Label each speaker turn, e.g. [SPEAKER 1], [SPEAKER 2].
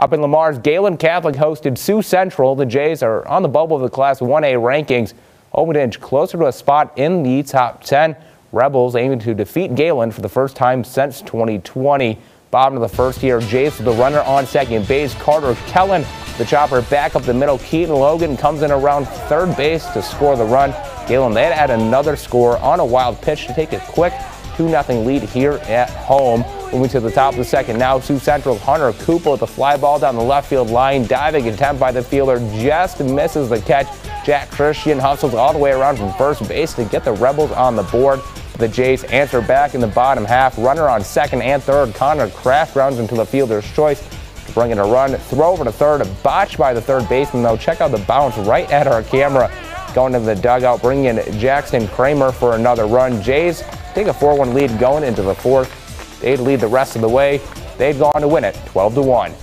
[SPEAKER 1] Up in Lamar's Gehlen Catholic hosted Sioux Central. The Jays are on the bubble of the Class 1A rankings, hoping to inch closer to a spot in the top 10. Rebels aiming to defeat Gehlen for the first time since 2020. Bottom of the first year, Jays with the runner on second base. Carter Kellen, the chopper back up the middle. Keaton Logan comes in around third base to score the run. Gehlen then add another score on a wild pitch to take a quick 2-0 lead here at home. Moving to the top of the second now, Sioux Central Hunter Cooper with a fly ball down the left field line. Diving attempt by the fielder just misses the catch. Jack Christian hustles all the way around from first base to get the Rebels on the board. The Jays answer back in the bottom half. Runner on second and third. Connor Kraft rounds into the fielder's choice to bring in a run. Throw over to third. a botch by the third baseman, though. Check out the bounce right at our camera. Going to the dugout, bringing in Jackson Kramer for another run. Jays take a 4-1 lead going into the fourth. They'd lead the rest of the way. They'd go on to win it 12 to 1.